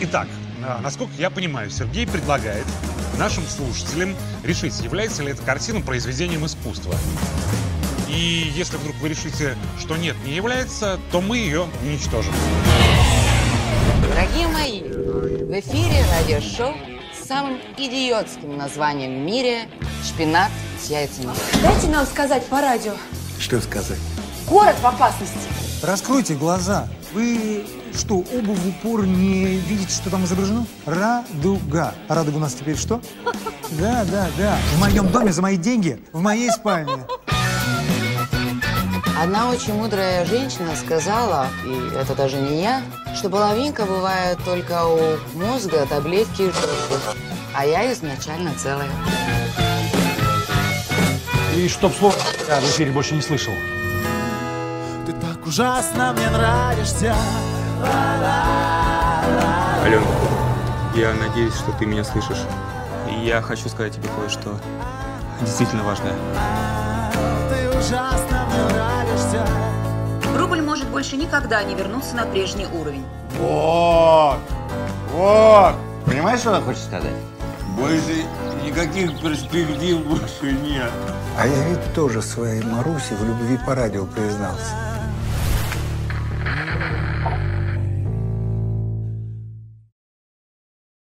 Итак, а, насколько я понимаю, Сергей предлагает нашим слушателям решить, является ли эта картина произведением искусства. И если вдруг вы решите, что нет, не является, то мы ее уничтожим. Дорогие мои, в эфире радиошоу с самым идиотским названием в мире «Шпинат с яйцами». Дайте нам сказать по радио. Что сказать? Город в опасности. Раскройте глаза. Вы что, оба в упор не видите, что там изображено? Радуга. А радуга у нас теперь что? Да, да, да. В моем доме за мои деньги, в моей спальне. Одна очень мудрая женщина сказала, и это даже не я, что половинка бывает только у мозга, таблетки и жопы. А я изначально целая. И чтоб слов я в эфире больше не слышал. Ты так ужасно мне нравишься. Алена, я надеюсь, что ты меня слышишь. И я хочу сказать тебе кое-что действительно важное. Ты ужасно мне нравишься. Рубль может больше никогда не вернуться на прежний уровень. Вот! Вот! Понимаешь, что она хочет сказать? Больше никаких перспектив больше нет. А я ведь тоже своей Марусе в любви по радио признался.